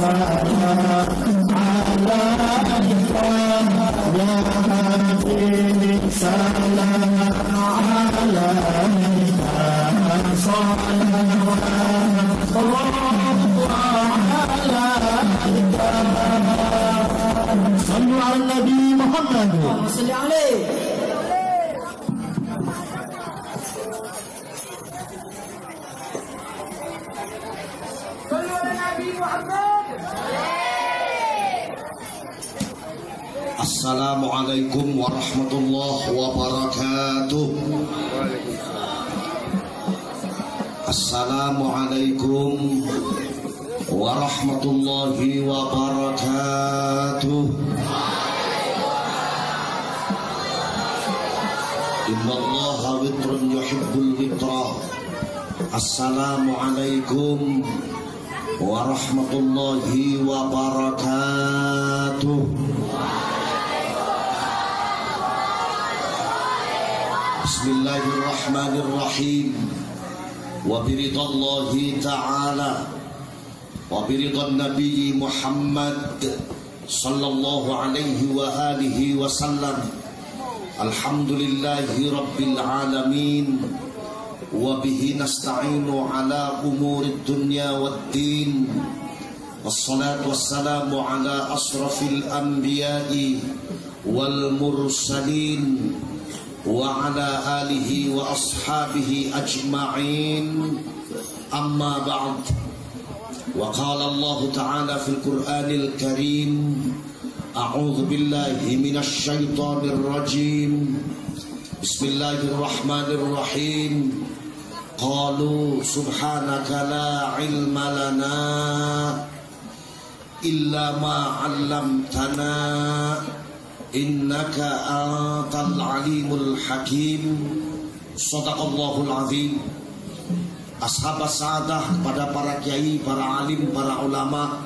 صلوا على النبي محمد. اللهم صل عليه. السلام عليكم ورحمة الله وبركاته. السلام عليكم ورحمة الله وبركاته. إن الله وطر يحب الوطر السلام عليكم ورحمة الله وبركاته. بسم الله الرحمن الرحيم. وبرضا الله تعالى وبرضا النبي محمد صلى الله عليه وآله وسلم. الحمد لله رب العالمين. وبه نستعين على أمور الدنيا والدين. والصلاة والسلام على أشرف الأنبياء والمرسلين. وعلى آله وأصحابه أجمعين. أما بعد. وقال الله تعالى في القرآن الكريم أعوذ بالله من الشيطان الرجيم. بسم الله الرحمن الرحيم. قالوا سبحانك لا علم لنا إلا ما علمتنا. Innaka antal alimul hakim. Sadaqallahul azim. Ashab sa'adah kepada para kiai, para alim, para ulama.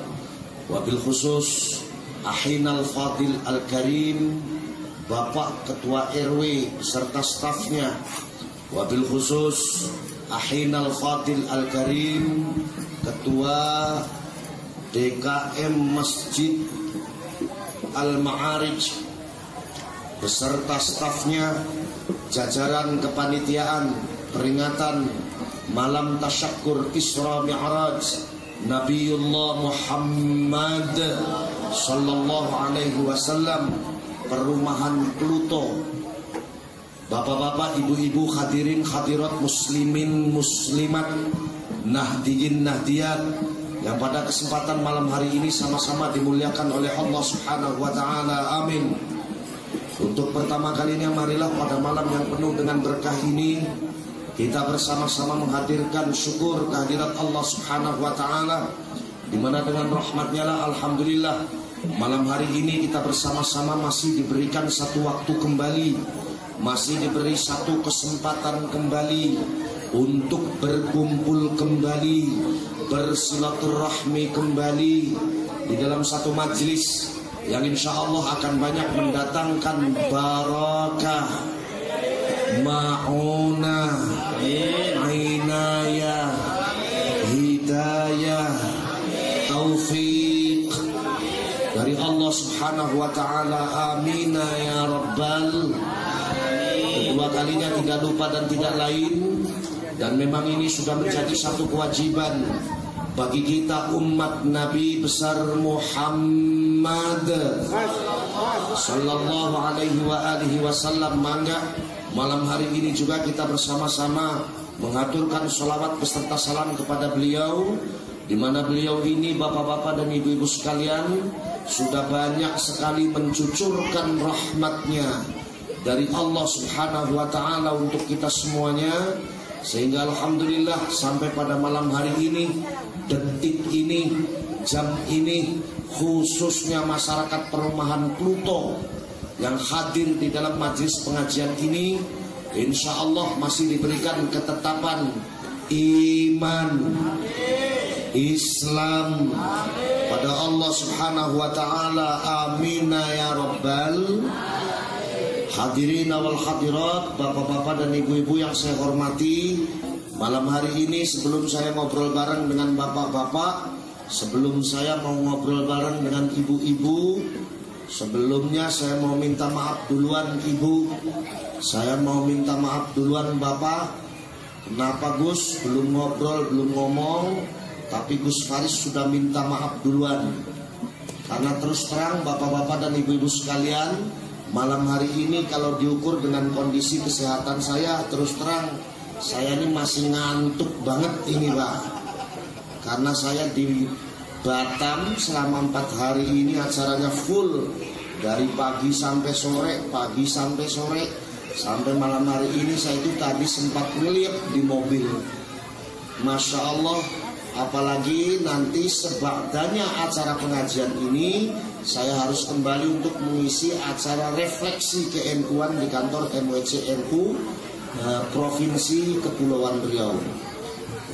Wabil khusus Ahinal Fadil Al-Karim Bapak Ketua RW serta stafnya. Wabil khusus Ahinal Fadil Al-Karim Ketua DKM Masjid Al-Ma'arij beserta stafnya jajaran kepanitiaan peringatan malam tasyakur Isra Mi'raj Nabiullah Muhammad sallallahu alaihi wasallam perumahan Pluto Bapak-bapak, ibu-ibu, hadirin, hadirat, muslimin, muslimat, nahdiyin, nahdiyat yang pada kesempatan malam hari ini sama-sama dimuliakan oleh Allah Subhanahu wa taala. Amin. Untuk pertama kalinya marilah pada malam yang penuh dengan berkah ini kita bersama-sama menghadirkan syukur kehadirat Allah Subhanahu wa taala di mana dengan rahmatnya lah alhamdulillah malam hari ini kita bersama-sama masih diberikan satu waktu kembali masih diberi satu kesempatan kembali untuk berkumpul kembali bersilaturahmi kembali di dalam satu majlis yang insya Allah akan banyak mendatangkan barakah ma'unah inayah hidayah taufik dari Allah subhanahu wa ta'ala amina ya rabbal kedua kalinya tidak lupa dan tidak lain. Dan memang ini sudah menjadi satu kewajiban bagi kita umat Nabi besar Muhammad sallallahu alaihi wa alihi wasallam. Mangga malam hari ini juga kita bersama-sama mengaturkan salawat beserta salam kepada beliau di mana beliau ini bapak-bapak dan ibu-ibu sekalian sudah banyak sekali mencucurkan rahmatnya dari Allah Subhanahu wa taala untuk kita semuanya. Sehingga alhamdulillah sampai pada malam hari ini detik ini jam ini khususnya masyarakat perumahan Pluto yang hadir di dalam majlis pengajian ini insya Allah masih diberikan ketetapan iman Islam. Pada Allah Subhanahu wa taala amin ya rabbal hadirin wal hadirat bapak-bapak dan ibu-ibu yang saya hormati malam hari ini sebelum saya ngobrol bareng dengan bapak-bapak sebelum saya mau ngobrol bareng dengan ibu-ibu Sebelumnya saya mau minta maaf duluan ibu. Saya mau minta maaf duluan bapak. Kenapa Gus? Belum ngobrol belum ngomong. Tapi Gus Faris sudah minta maaf duluan. Karena terus terang bapak-bapak dan ibu-ibu sekalian Malam hari ini kalau diukur dengan kondisi kesehatan saya Terus terang saya ini masih ngantuk banget ini pak Karena saya di Batam selama empat hari ini acaranya full dari pagi sampai sore, pagi sampai sore, sampai malam hari ini saya itu tadi sempat melihat di mobil. Masya Allah, apalagi nanti sebagainya acara pengajian ini saya harus kembali untuk mengisi acara refleksi KNU-an di kantor MWC NU eh, Provinsi Kepulauan Riau.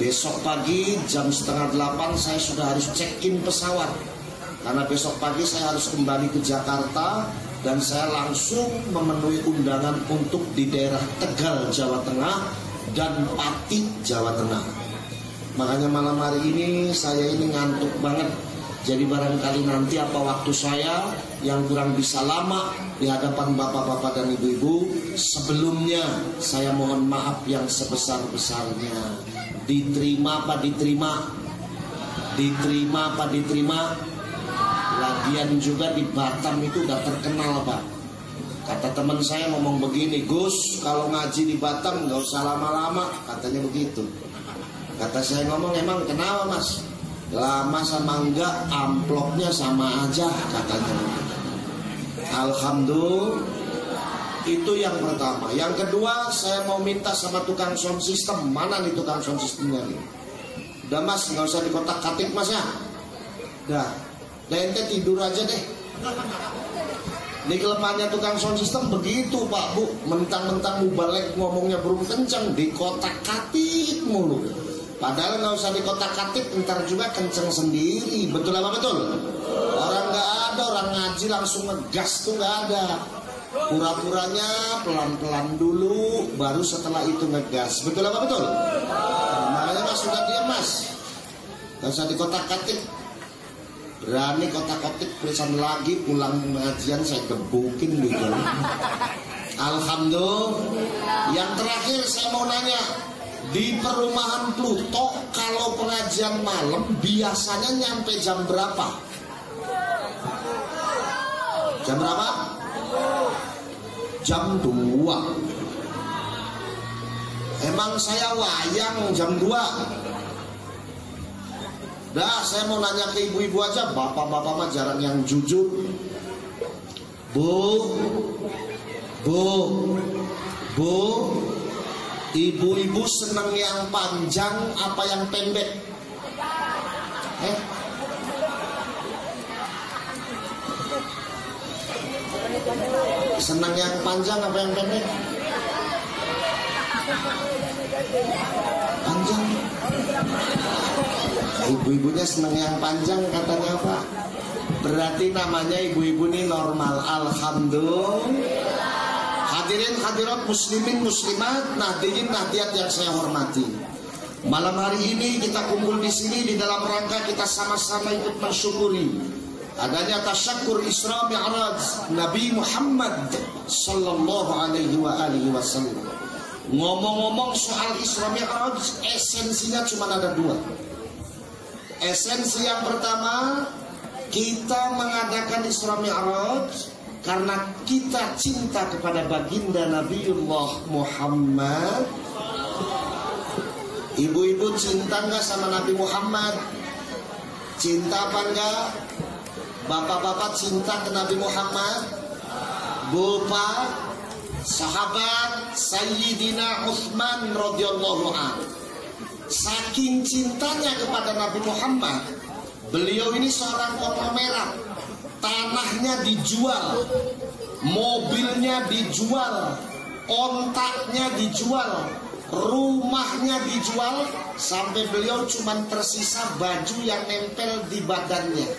Besok pagi jam setengah delapan saya sudah harus check-in pesawat. Karena besok pagi saya harus kembali ke Jakarta Dan saya langsung memenuhi undangan untuk di daerah Tegal, Jawa Tengah Dan Pati, Jawa Tengah. Makanya malam hari ini saya ini ngantuk banget. Jadi barangkali nanti apa waktu saya yang kurang bisa lama di hadapan bapak-bapak dan ibu-ibu Sebelumnya saya mohon maaf yang sebesar-besarnya Diterima apa diterima? Diterima apa diterima? Lagian juga di Batam itu udah terkenal pak Kata teman saya ngomong begini Gus kalau ngaji di Batam nggak usah lama-lama Katanya begitu Kata saya ngomong emang kenapa mas? Lama sama enggak amplopnya sama aja katanya. Alhamdulillah itu yang pertama. Yang kedua saya mau minta sama tukang sound system. Mana nih tukang sound systemnya nih? Udah mas nggak usah di kotak katik mas ya. Udah. Ente tidur aja deh. Ini kelepannya tukang sound system begitu pak bu Mentang-mentang mubalek ngomongnya burung kencang Di kotak katik mulu Padahal nggak usah di kotak katik, ntar juga kenceng sendiri. Betul apa betul? Orang nggak ada, orang ngaji langsung ngegas tuh nggak ada. Pura-puranya pelan-pelan dulu, baru setelah itu ngegas. Betul apa betul? Nah, makanya mas sudah diam mas. Gak usah di kotak katik. Berani kotak katik tulisan lagi pulang pengajian saya gebukin gitu. Alhamdulillah. Yang terakhir saya mau nanya, di perumahan Pluto kalau pengajian malam biasanya nyampe jam berapa? Jam berapa? Jam 2 Emang saya wayang jam 2 Dah saya mau nanya ke ibu-ibu aja Bapak-bapak mah jarang yang jujur Bu Bu Bu Ibu-ibu senang yang panjang apa yang pendek? Eh? Senang yang panjang apa yang pendek? Panjang. Ibu-ibunya senang yang panjang katanya apa? Berarti namanya ibu-ibu ini normal. Alhamdulillah. Hadirin hadirat muslimin muslimat, nahdiyin nahdiat yang saya hormati. Malam hari ini kita kumpul di sini di dalam rangka kita sama-sama ikut mensyukuri adanya tasyakur Isra Mi'raj Nabi Muhammad sallallahu alaihi wa alihi wasallam. Ngomong-ngomong soal Isra Mi'raj, esensinya cuma ada dua. Esensi yang pertama, kita mengadakan Isra Mi'raj karena kita cinta kepada baginda Nabiullah Muhammad Ibu-ibu cinta nggak sama Nabi Muhammad? Cinta apa enggak? Bapak-bapak cinta ke Nabi Muhammad? Bapak sahabat Sayyidina Uthman radhiyallahu an. Saking cintanya kepada Nabi Muhammad, Beliau ini seorang konglomerat. Tanahnya dijual, mobilnya dijual, ontaknya dijual, rumahnya dijual, sampai beliau cuma tersisa baju yang nempel di badannya.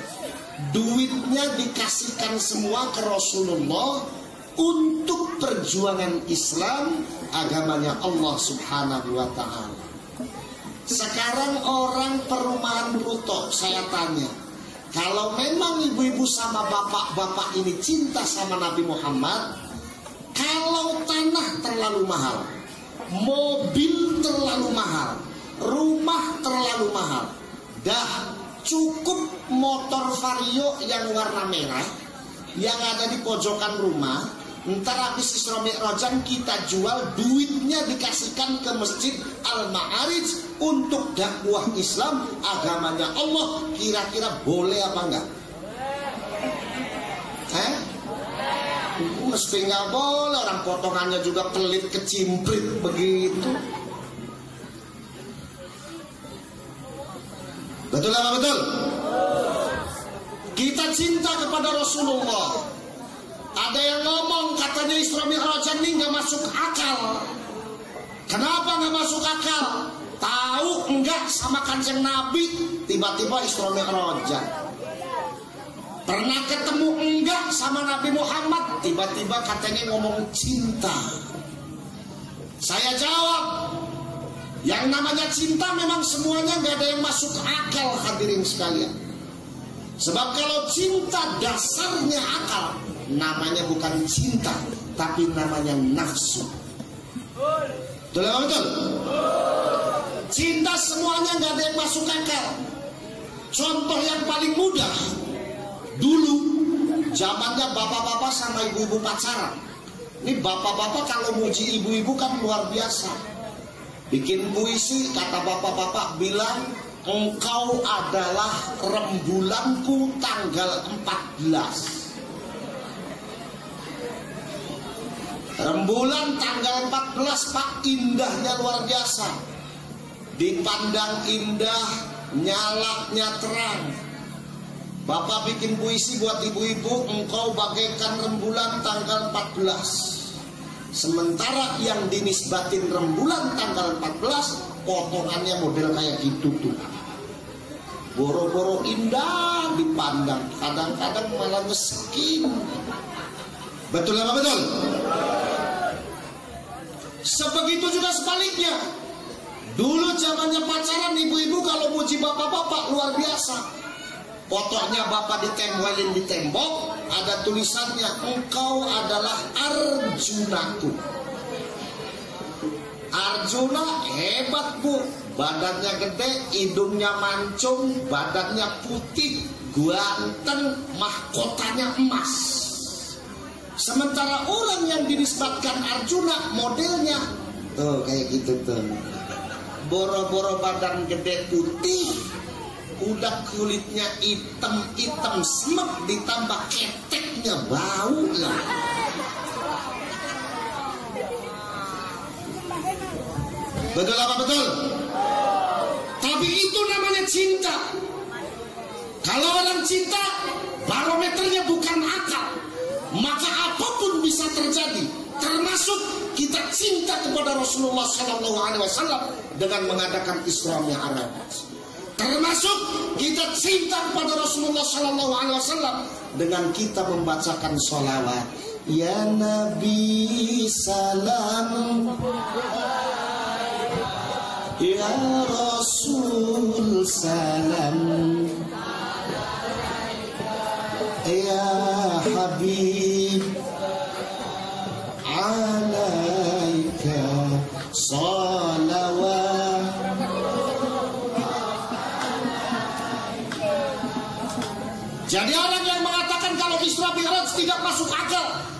Duitnya dikasihkan semua ke Rasulullah untuk perjuangan Islam agamanya Allah Subhanahu wa taala. Sekarang orang perumahan Ruto saya tanya, kalau memang ibu-ibu sama bapak-bapak ini cinta sama Nabi Muhammad, kalau tanah terlalu mahal, mobil terlalu mahal, rumah terlalu mahal, dah cukup motor vario yang warna merah yang ada di pojokan rumah Ntar habis Isra Mi'rajan kita jual duitnya dikasihkan ke Masjid Al-Ma'arij untuk dakwah Islam agamanya Allah kira-kira boleh apa enggak? Eh? Mesti nggak boleh orang potongannya juga pelit kecimprit begitu. Betul apa betul? Kita cinta kepada Rasulullah ada yang ngomong katanya Isra Mi'raj ini nggak masuk akal. Kenapa nggak masuk akal? Tahu enggak sama kanjeng Nabi tiba-tiba Isra Mi'raj. Pernah ketemu enggak sama Nabi Muhammad tiba-tiba katanya ngomong cinta. Saya jawab, yang namanya cinta memang semuanya nggak ada yang masuk akal hadirin sekalian. Sebab kalau cinta dasarnya akal, namanya bukan cinta tapi namanya nafsu. Betul apa betul? Cinta semuanya nggak ada yang masuk akal. Contoh yang paling mudah dulu zamannya bapak-bapak sama ibu-ibu pacaran. Ini bapak-bapak kalau muji ibu-ibu kan luar biasa bikin puisi kata bapak-bapak bilang engkau adalah rembulanku tanggal 14 Rembulan tanggal 14 Pak indahnya luar biasa. Dipandang indah Nyalaknya terang. Bapak bikin puisi buat ibu-ibu Engkau bagaikan rembulan tanggal 14 Sementara yang dinisbatin rembulan tanggal 14 Potongannya model kayak gitu tuh Boro-boro indah dipandang Kadang-kadang malah ngeskin Betul apa betul? Sebegitu juga sebaliknya. Dulu zamannya pacaran ibu-ibu kalau muji bapak-bapak luar biasa. Fotonya bapak ditempelin di tembok, ada tulisannya engkau adalah Arjunaku. Arjuna hebat bu, badannya gede, hidungnya mancung, badannya putih, ganteng, mahkotanya emas. Sementara orang yang dinisbatkan Arjuna modelnya tuh kayak gitu tuh. Boro-boro badan gede putih, udah kulitnya hitam-hitam semek ditambah keteknya bau lah. Betul apa betul? Tapi itu namanya cinta. Kalau orang cinta, barometernya bukan akal, maka apa pun bisa terjadi termasuk kita cinta kepada Rasulullah Wasallam dengan mengadakan Isra Mi'raj termasuk kita cinta kepada Rasulullah Sallallahu Alaihi Wasallam dengan kita membacakan sholawat. Ya Nabi salam. Ya Rasul salam. Ya Habib Alaika Salawat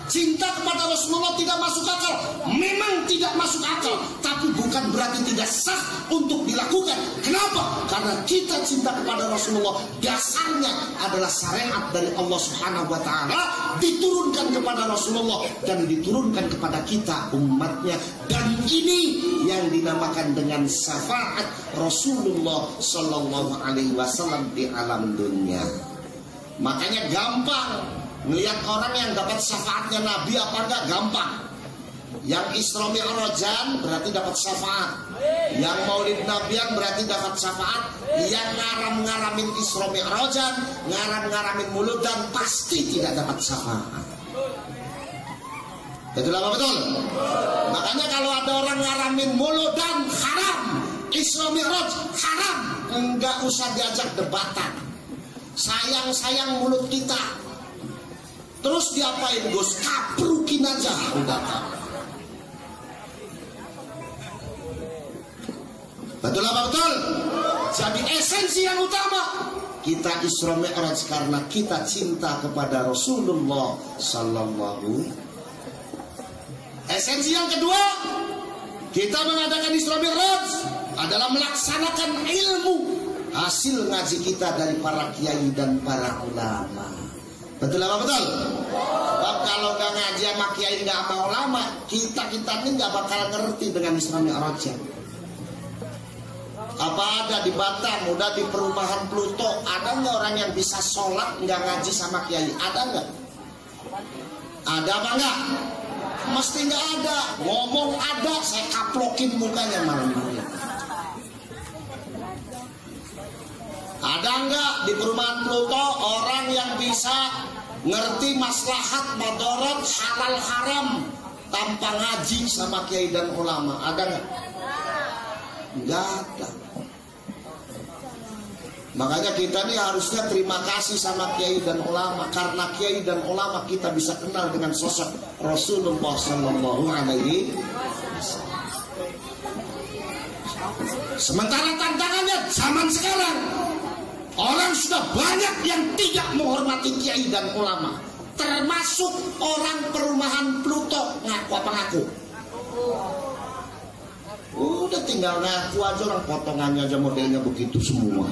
cinta kepada Rasulullah tidak masuk akal. Memang tidak masuk akal, tapi bukan berarti tidak sah untuk dilakukan. Kenapa? Karena kita cinta kepada Rasulullah dasarnya adalah syariat dari Allah Subhanahu wa taala diturunkan kepada Rasulullah dan diturunkan kepada kita umatnya dan ini yang dinamakan dengan syafaat Rasulullah Shallallahu alaihi wasallam di alam dunia. Makanya gampang melihat orang yang dapat syafaatnya Nabi apa enggak gampang. Yang Isra Mi'rajan berarti dapat syafaat. Yang Maulid Nabian berarti dapat syafaat. Yang ngaram-ngaramin Isra Mi'rajan, ngaram-ngaramin mulut dan pasti tidak dapat syafaat. Betul apa betul? Makanya kalau ada orang ngaramin mulut dan haram, Isra Mi'raj haram, enggak usah diajak debatan. Sayang-sayang mulut kita. Terus diapain Gus? Kaprukin aja udah Betul apa betul? Jadi esensi yang utama kita Isra Mi'raj karena kita cinta kepada Rasulullah sallallahu Esensi yang kedua kita mengadakan Isra Mi'raj adalah melaksanakan ilmu hasil ngaji kita dari para kiai dan para ulama. Betul apa betul? Sebab kalau nggak ngaji sama kiai nggak sama ulama, kita kita ini nggak bakal ngerti dengan Isra Mi'raj. Apa ada di Batam, udah di perumahan Pluto, ada nggak orang yang bisa sholat nggak ngaji sama kiai? Ada nggak? Ada apa nggak? Mesti nggak ada. Ngomong ada, saya kaplokin mukanya malam ini. Ada nggak di perumahan Pluto orang yang bisa ngerti maslahat, madorot, halal haram tanpa ngaji sama kiai dan ulama? Ada nggak? Nggak. Makanya kita nih harusnya terima kasih sama kiai dan ulama karena kiai dan ulama kita bisa kenal dengan sosok Rasulullah Sallallahu Alaihi Sementara tantangannya zaman sekarang orang sudah banyak yang tidak menghormati kiai dan ulama, termasuk orang perumahan Pluto ngaku apa ngaku. Udah tinggal ngaku aja orang potongannya aja modelnya begitu semua.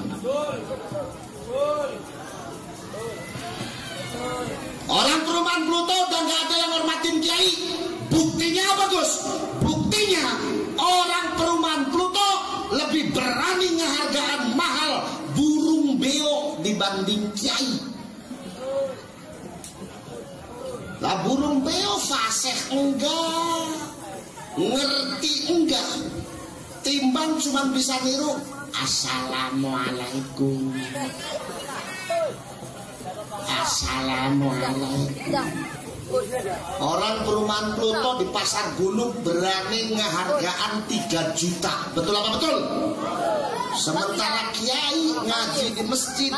Orang perumahan Pluto udah nggak ada yang hormatin kiai. Buktinya apa Gus? Buktinya Beo fasih enggak, ngerti enggak, timbang cuma bisa niru Assalamualaikum. Assalamualaikum. Orang perumahan Pluto di pasar gunung berani ngehargaan 3 juta. Betul apa betul? Sementara kiai ngaji di masjid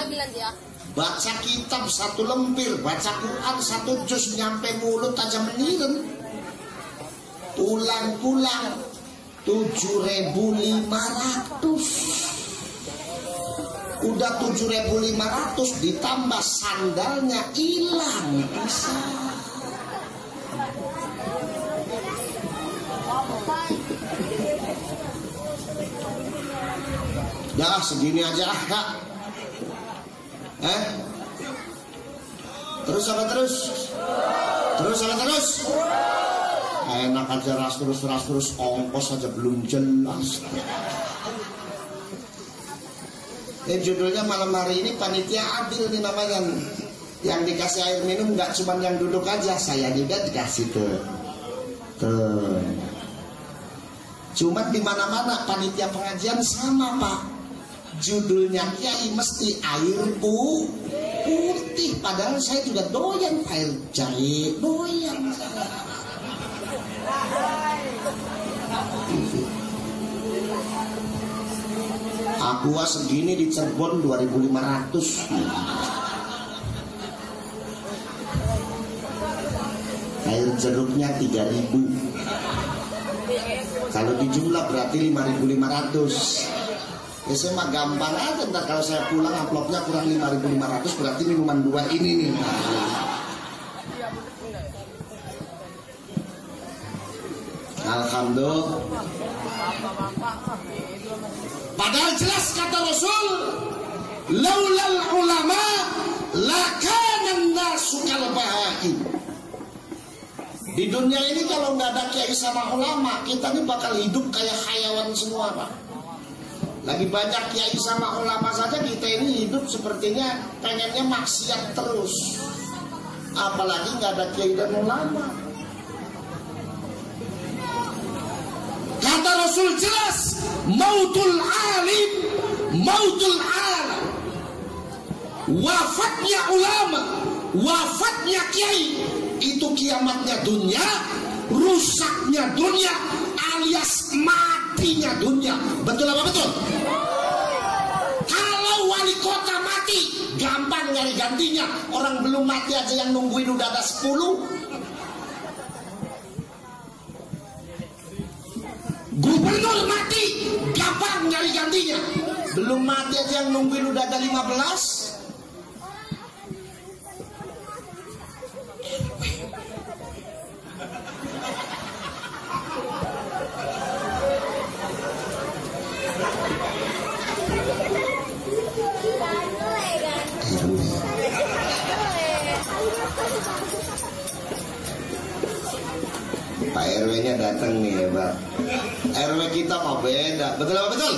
baca kitab satu lempir, baca Quran satu juz nyampe mulut aja meniren. Pulang-pulang 7500 udah 7500 ditambah sandalnya hilang. Bisa. Dah segini aja ah kak Eh Terus apa terus? Terus apa terus? Enak aja ras terus ras terus Ongkos aja belum jelas. Ini judulnya malam hari ini Panitia adil nih namanya. Yang dikasih air minum nggak cuma yang duduk aja Saya juga dikasih tuh Tuh Cuma di mana-mana panitia pengajian sama pak judulnya kiai mesti air pu putih padahal saya juga doyan air jahe doyan. Aqua segini di Cirebon 2500 air jeruknya 3000 kalau dijumlah berarti 5500 Ya saya mah gampang aja ntar kalau saya pulang amplopnya kurang 5500 berarti minuman dua ini nih. Alhamdulillah. Padahal jelas kata Rasul, laulal ulama lakanan nasu kal bahai. Di dunia ini kalau nggak ada kiai sama ulama, kita ini bakal hidup kayak hayawan semua, Pak. Lagi banyak kiai sama ulama saja kita ini hidup sepertinya pengennya maksiat terus. Apalagi nggak ada kiai dan ulama. Kata Rasul jelas, mautul alim, mautul alam. Wafatnya ulama, wafatnya kiai, itu kiamatnya dunia, rusaknya dunia, alias matinya dunia. Betul apa betul? Kalau wali kota mati, gampang nyari gantinya. Orang belum mati aja yang nungguin udah ada 10. Gubernur mati, gampang nyari gantinya. Belum mati aja yang nungguin udah ada 15. Pak RW-nya datang nih Pak. RW kita mau beda, betul apa betul?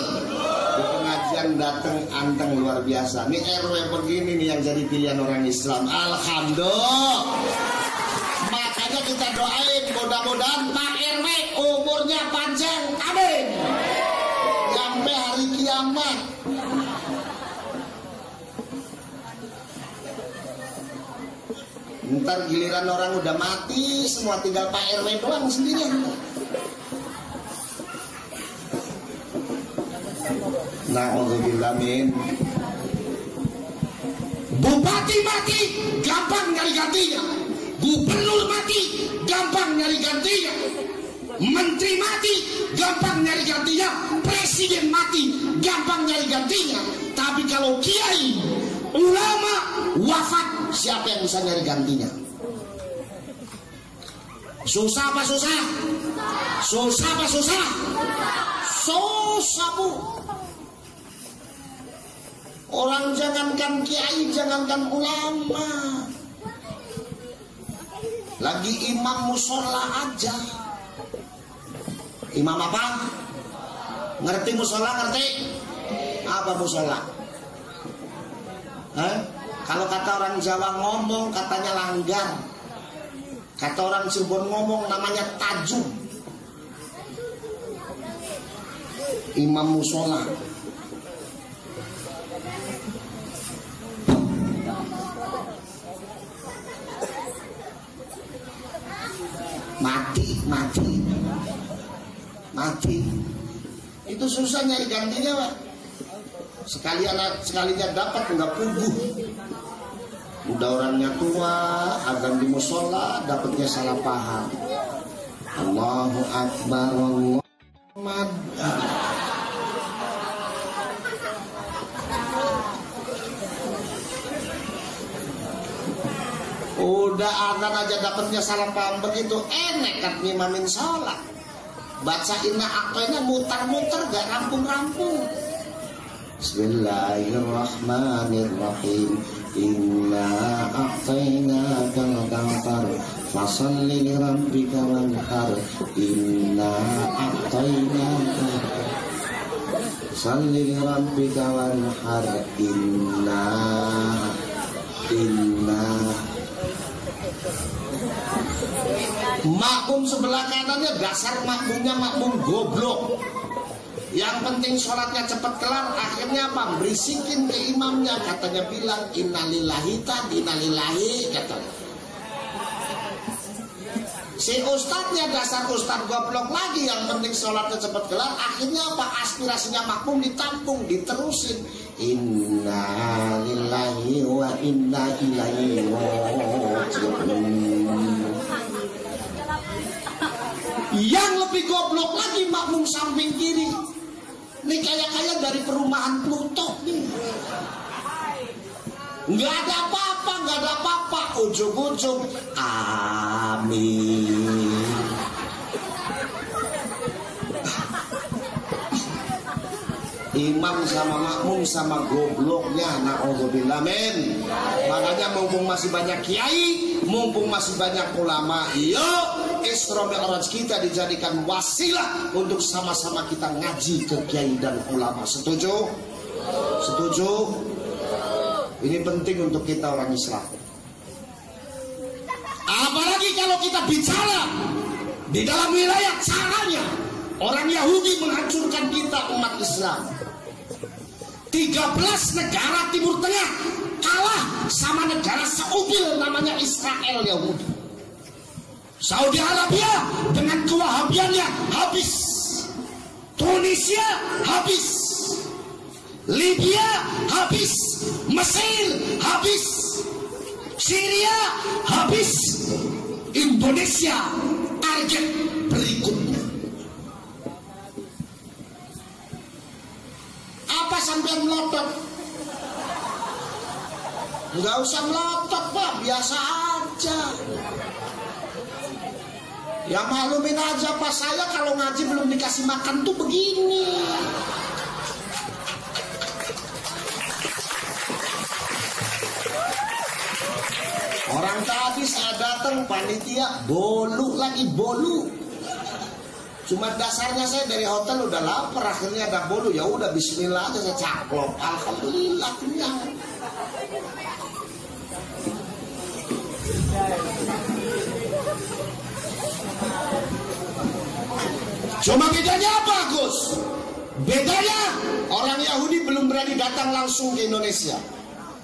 Di pengajian datang anteng luar biasa. Nih RW begini nih yang jadi pilihan orang Islam. Alhamdulillah. Makanya kita doain mudah-mudahan Pak RW umurnya panjang. Amin. Sampai hari kiamat. Ntar giliran orang udah mati, semua tinggal Pak RW doang sendirian. Na'udzubillah min. Bupati mati, gampang nyari gantinya. Gubernur mati, gampang nyari gantinya. Menteri mati, gampang nyari gantinya. Presiden mati, gampang nyari gantinya. Tapi kalau kiai, ulama wafat, siapa yang bisa nyari gantinya? Susah apa susah? Susah apa susah? Susah bu. Orang jangankan kiai, jangankan ulama. Lagi imam musola aja. Imam apa? Ngerti musola ngerti? Apa musola? Hah? Kalau kata orang Jawa ngomong katanya langgar. Kata orang Cirebon ngomong namanya tajum. Imam musola. Mati, mati. Mati. Itu susah nyari gantinya, Pak. Sekalian sekalinya dapat nggak puguh. Udah orangnya tua, azan di musola, dapatnya salah paham. Allahu Akbar, Muhammad. Udah azan aja dapatnya salah paham begitu, enak kan ngimamin sholat. Baca inna aktoina mutar-mutar gak rampung-rampung. Bismillahirrahmanirrahim. Inna a'tainaka al-kawthar fasalli li rabbika wanhar. Inna a'tainaka Salli li rabbika wanhar. Inna Inna Makmum sebelah kanannya dasar makmumnya makmum goblok yang penting sholatnya cepat kelar akhirnya apa? Berisikin ke imamnya katanya bilang innalillahi tadi innalillahi katanya. Si ustadznya dasar ustadz goblok lagi yang penting sholatnya cepat kelar akhirnya apa? Aspirasinya makmum ditampung diterusin. Innalillahi wa inna ilaihi yang lebih goblok lagi makmum samping kiri ini kayak-kayak dari perumahan Pluto nih. Nggak ada apa-apa, nggak ada apa-apa. Ujung-ujung, amin. Imam sama makmum sama gobloknya naudzubillah men. Makanya mumpung masih banyak kiai mumpung masih banyak ulama iyo Isra Mi'raj kita dijadikan wasilah untuk sama-sama kita ngaji ke kiai dan ulama. Setuju? Setuju? Ini penting untuk kita orang Islam. Apalagi kalau kita bicara di dalam wilayah caranya orang Yahudi menghancurkan kita umat Islam 13 negara Timur Tengah kalah sama negara seupil namanya Israel Yahudi. Saudi Arabia dengan kewahabiannya habis. Tunisia habis. Libya habis. Mesir habis. Syria habis. Indonesia target berikutnya. Apa sampai melotot? Enggak usah melotot pak, biasa aja. Ya maklumin aja pak saya kalau ngaji belum dikasih makan tuh begini. Orang tadi saya datang panitia bolu lagi bolu. Cuma dasarnya saya dari hotel udah lapar akhirnya ada bolu ya udah Bismillah aja saya caklok. Alhamdulillah kenyang. Cuma bedanya apa Gus? Bedanya orang Yahudi belum berani datang langsung ke Indonesia.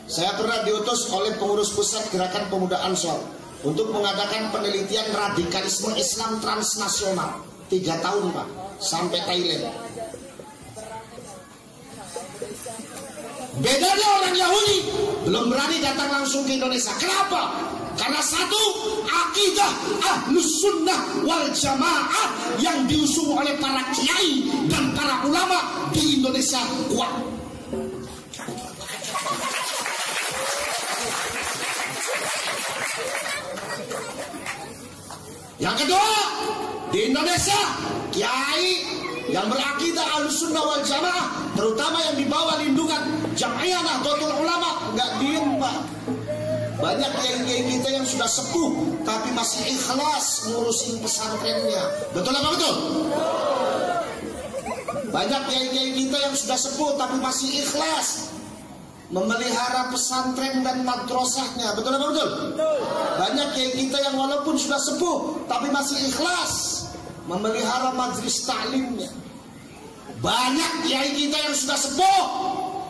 Saya pernah diutus oleh pengurus pusat Gerakan Pemuda Ansor untuk mengadakan penelitian radikalisme Islam transnasional tiga tahun pak sampai Thailand. Bedanya orang Yahudi belum berani datang langsung ke Indonesia. Kenapa? Karena satu akidah ahlus sunnah wal jamaah yang diusung oleh para kiai dan para ulama di Indonesia kuat. Yang kedua, di Indonesia, kiai yang berakidah al-sunnah wal jamaah, terutama yang dibawa lindungan Jamiah Nahdlatul Ulama, nggak diem pak. Banyak kiai-kiai kita yang sudah sepuh, tapi masih ikhlas ngurusin pesantrennya. Betul apa betul? Banyak kiai-kiai kita yang sudah sepuh, tapi masih ikhlas memelihara pesantren dan madrasahnya. Betul apa betul? Banyak kiai kita yang walaupun sudah sepuh tapi masih ikhlas memelihara majlis taklimnya. Banyak kiai kita yang sudah sepuh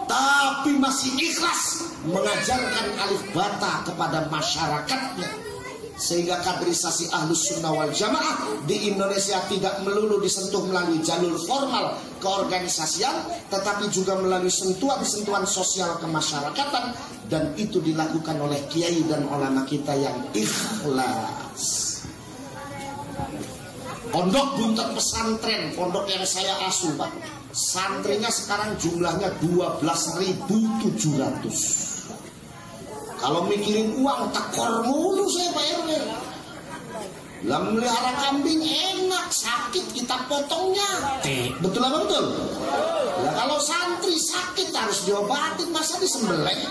tapi masih ikhlas mengajarkan alif bata kepada masyarakatnya sehingga kaderisasi ahlus sunnah wal jamaah di Indonesia tidak melulu disentuh melalui jalur formal keorganisasian tetapi juga melalui sentuhan-sentuhan sosial kemasyarakatan dan itu dilakukan oleh kiai dan ulama kita yang ikhlas Pondok Buntet Pesantren, pondok yang saya asuh Pak. Santrinya sekarang jumlahnya 12.700. Kalau mikirin uang tekor mulu saya Pak RW. Lah melihara kambing enak, sakit kita potongnya. Betul apa betul? Ya kalau santri sakit harus diobatin, masa disembelih?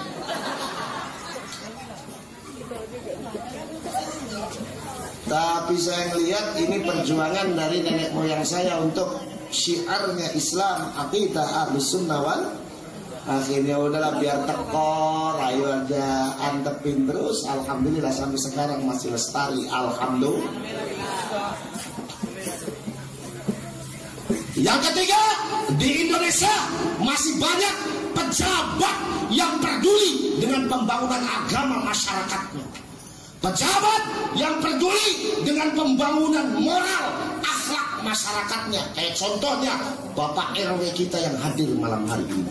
Tapi saya melihat ini perjuangan dari nenek moyang saya untuk syiarnya Islam, akidah ahlus sunnah wal akhirnya udahlah biar tekor ayo aja. Antepin terus alhamdulillah sampai sekarang masih lestari alhamdulillah. Yang ketiga di Indonesia masih banyak pejabat yang peduli dengan pembangunan agama masyarakatnya. Pejabat yang peduli dengan pembangunan moral akhlak masyarakatnya. Kayak contohnya Bapak RW kita yang hadir malam hari ini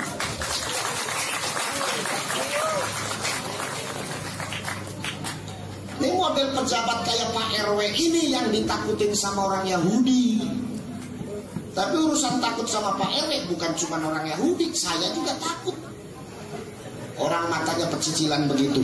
Ini model pejabat kayak Pak RW ini yang ditakutin sama orang Yahudi. Tapi urusan takut sama Pak RW bukan cuma orang Yahudi, saya juga takut. Orang matanya pecicilan begitu.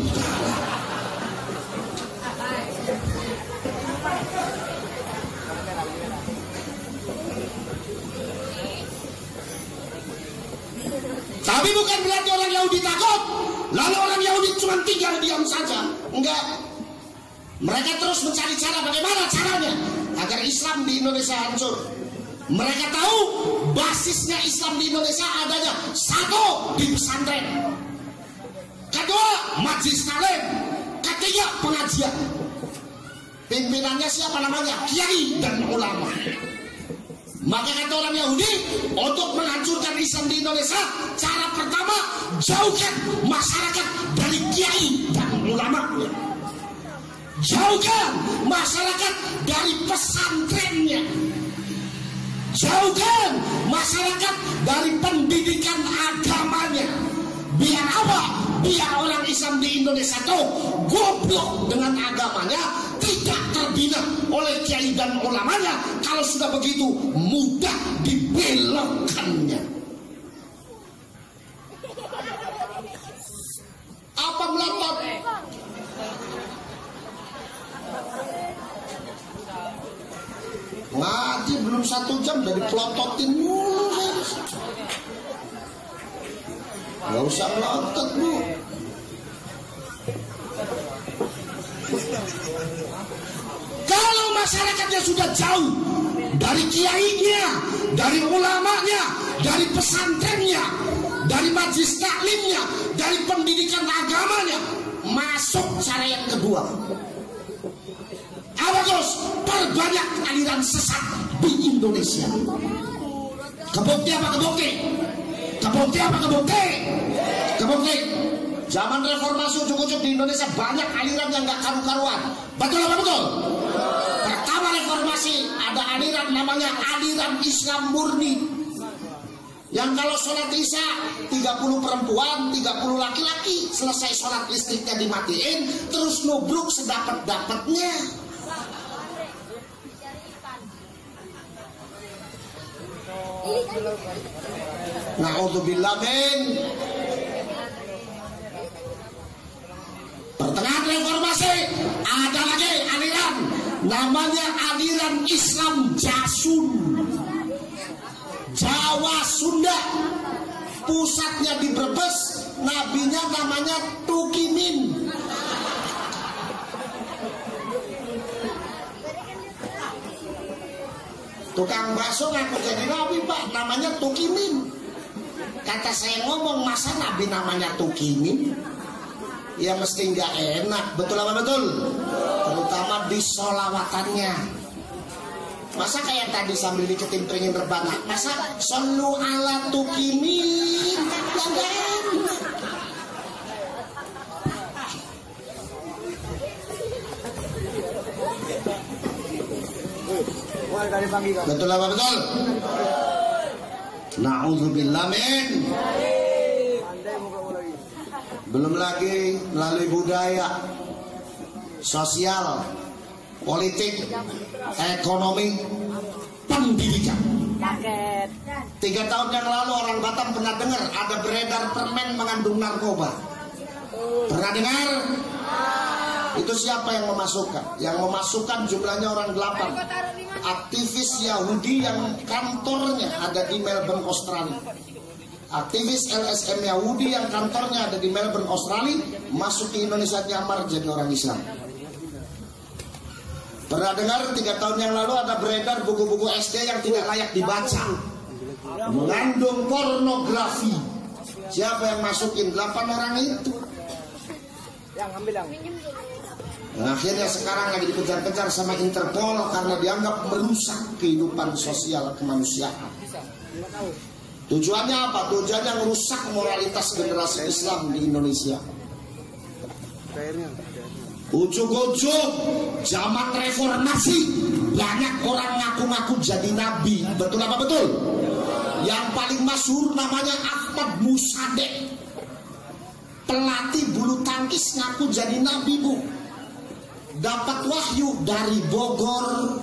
Tapi bukan berarti orang Yahudi takut. Lalu orang Yahudi cuma tinggal diam saja. Enggak. Mereka terus mencari cara bagaimana caranya agar Islam di Indonesia hancur. Mereka tahu basisnya Islam di Indonesia adanya satu di pesantren, kedua majlis talim, ketiga pengajian. Pimpinannya siapa namanya? Kiai dan ulama. Maka kata orang Yahudi untuk menghancurkan Islam di Indonesia, cara pertama jauhkan masyarakat dari kiai dan ulama. Jauhkan masyarakat dari pesantrennya. Jauhkan masyarakat dari pendidikan agamanya. Biar apa? Biar orang Islam di Indonesia itu goblok dengan agamanya, tidak terbina oleh kiai dan ulamanya. Kalau sudah begitu, mudah dibelokkannya. Apa melotot? Ngaji belum satu jam dari pelototin mulu Gak usah melotot bu Kalau masyarakatnya sudah jauh dari kiainya, dari ulamanya, dari pesantrennya, dari majlis taklimnya, dari pendidikan agamanya, masuk cara yang kedua. Apa terus? Perbanyak aliran sesat di Indonesia. Kebukti apa kebukti? Kebukti apa kebukti? Kebukti. Zaman reformasi ujuk-ujuk di Indonesia banyak aliran yang gak karu-karuan. Betul apa betul? Pertama reformasi ada aliran namanya aliran Islam murni. Yang kalau sholat isya 30 perempuan, 30 laki-laki Selesai sholat listriknya dimatiin Terus nubruk sedapat-dapatnya Na'udzubillah min Pertengahan reformasi. Ada lagi aliran. Namanya aliran Islam Jasun. Jawa Sunda. Pusatnya di Brebes. Nabinya namanya Tukimin tukang bakso ngaku jadi nabi pak. Namanya Tukimin kata saya ngomong masa nabi namanya Tukimin ya mesti nggak enak. Betul apa betul? Terutama di solawatannya. Masa kayak tadi sambil diketimpringin rebana masa solu ala tukimin ya nggak enak betul apa betul? Na'udzubillah min belum lagi melalui budaya sosial politik ekonomi pendidikan. Kaget. tiga tahun yang lalu orang Batam pernah dengar ada beredar permen mengandung narkoba. Pernah dengar itu siapa yang memasukkan yang memasukkan jumlahnya orang delapan aktivis Yahudi yang kantornya ada di Melbourne Australia aktivis LSM Yahudi yang kantornya ada di Melbourne, Australia, masuk ke Indonesia nyamar jadi orang Islam. Pernah dengar tiga tahun yang lalu ada beredar buku-buku SD yang tidak layak dibaca, mengandung pornografi. Siapa yang masukin? Delapan orang itu. Yang ambil yang. Dan akhirnya sekarang lagi dikejar-kejar sama Interpol karena dianggap merusak kehidupan sosial kemanusiaan. Tujuannya apa? Tujuannya merusak moralitas generasi Islam di Indonesia. Ujuk-ujuk zaman reformasi banyak orang ngaku-ngaku jadi nabi. Betul apa betul? Yang paling masyhur namanya Ahmad Musadek. Pelatih bulu tangkis ngaku jadi nabi bu. Dapat wahyu dari Bogor.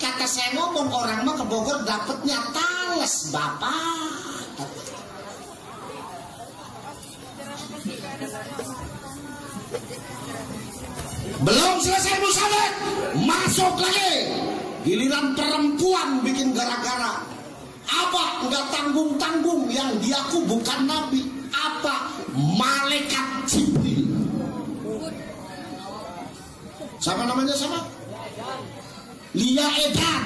Kata saya ngomong orang mah ke Bogor dapatnya tales bapak. Belum selesai musadet, masuk lagi. Giliran perempuan bikin gara-gara. Apa? Enggak tanggung-tanggung yang diaku bukan nabi. Apa? Malaikat Jibril. Siapa namanya siapa? Lia Edan.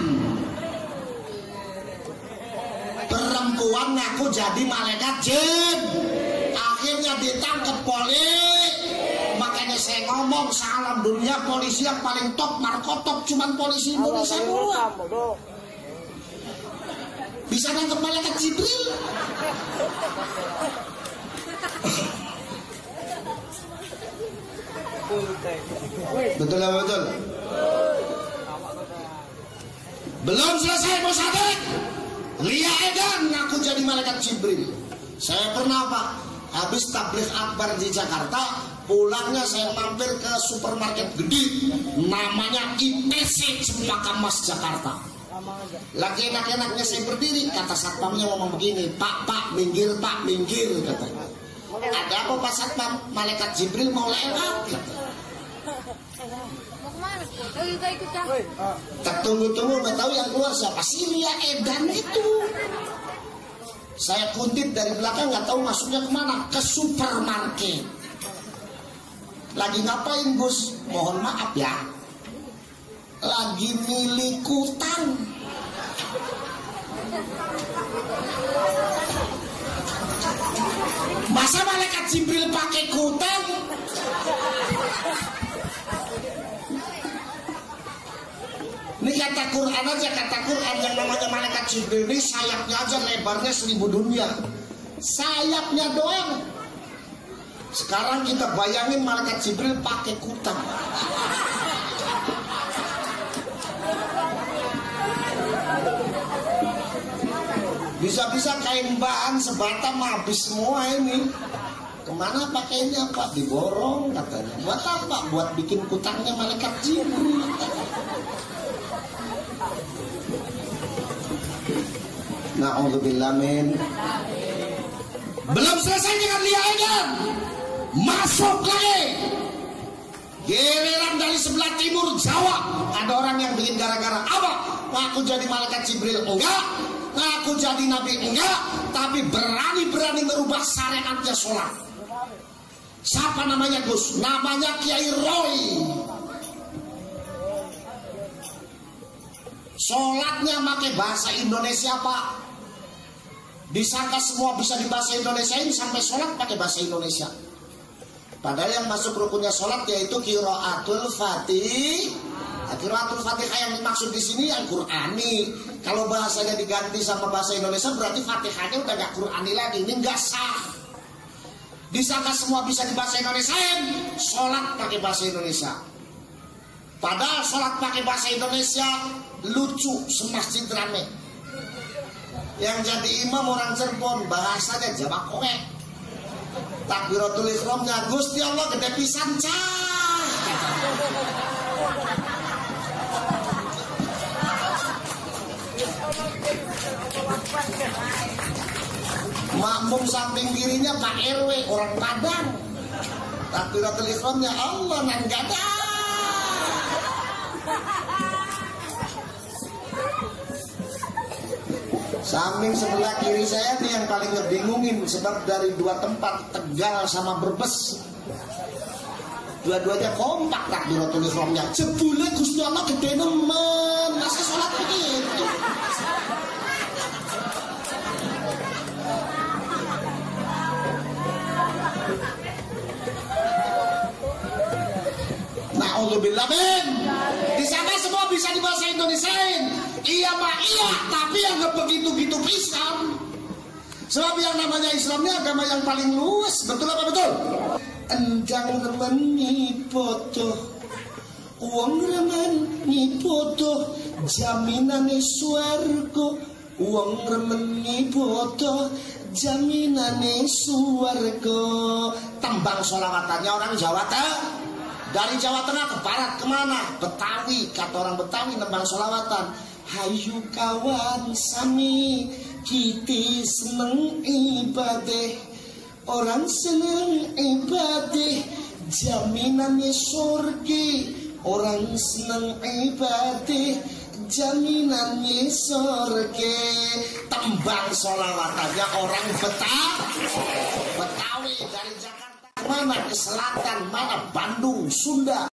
Perempuan ngaku jadi malaikat jin. Akhirnya ditangkap polisi. Makanya saya ngomong salam dunia polisi yang paling top markotop cuman polisi Indonesia doang. Bisa nangkep malaikat Jibril. Betul apa betul? Belum selesai Bos Adek. Lia Edan ngaku jadi malaikat Jibril. Saya pernah Pak, habis tabligh akbar di Jakarta, pulangnya saya mampir ke supermarket gede, namanya IPC Cempaka Mas Jakarta. Lagi enak-enaknya saya berdiri, kata satpamnya ngomong begini, Pak, Pak, minggir, Pak, minggir, katanya. Ada apa Pak Satpam? Malaikat Jibril mau lewat, kata. Tak tunggu-tunggu nggak tahu yang keluar siapa sih Lia Edan itu. Saya kuntit dari belakang nggak tahu masuknya ke mana ke supermarket. Lagi ngapain Gus? Mohon maaf ya. Lagi milih kutang. Masa malaikat Jibril pakai kutang? Ini kata Quran aja, kata Quran yang namanya malaikat Jibril ini sayapnya aja lebarnya seribu dunia. Sayapnya doang. Sekarang kita bayangin malaikat Jibril pakai kutang. Bisa-bisa kain bahan sebatam habis semua ini. Ke mana pakainya Pak? Diborong katanya. Buat apa? Buat bikin kutangnya malaikat Jibril. Na'udzubillah min. Belum selesai dengan Lia Edan Masuk lagi. Giliran dari sebelah timur Jawa. Ada orang yang bikin gara-gara. Apa? Ngaku jadi malaikat Jibril? Enggak. Ngaku jadi Nabi? Enggak. Tapi berani-berani merubah syariatnya sholat. Siapa namanya Gus? Namanya Kiai Roy. Sholatnya pakai bahasa Indonesia Pak Disangka semua bisa di bahasa Indonesia ini Sampai sholat pakai bahasa Indonesia. Padahal yang masuk rukunnya sholat yaitu Kiraatul Fatih Nah, Fatihah yang dimaksud di sini yang Qurani. Kalau bahasanya diganti sama bahasa Indonesia Berarti Fatihahnya udah gak Qurani lagi. Ini gak sah. Disangka semua bisa di bahasa Indonesia Sholat pakai bahasa Indonesia. Padahal sholat pakai bahasa Indonesia lucu semasjid rame. Yang jadi imam orang Cirebon bahasanya Jawa kowe. Takbiratul ikhramnya Gusti Allah gede pisan cah. Makmum samping kirinya Pak RW orang Padang. Takbiratul ikhramnya Allah nan gada. Samping sebelah kiri saya nih yang paling ngebingungin sebab dari dua tempat Tegal sama Brebes. Dua-duanya kompak takbiratul ihramnya. Jebule Gusti Allah gede nemen. Masa sholat begitu? Na'udzubillah. Di sana semua bisa di bahasa Indonesiain. Iya mah iya, tapi yang begitu-gitu pisan. Sebab yang namanya Islam ini agama yang paling luas, betul apa betul? Endang remeni bodoh, uang remeni bodoh, jaminane suargo, uang remeni bodoh, jaminane suargo. Tembang solawatannya orang Jawa Tengah. Dari Jawa Tengah ke Barat ke mana? Betawi, kata orang Betawi nembang solawatan. Hayu kawan sami, kita seneng ibadah. Orang seneng ibadah, jaminannya surga. Orang seneng ibadah, jaminan sorge tembang solawatannya orang Betawi Betawi dari mana ke selatan mana Bandung Sunda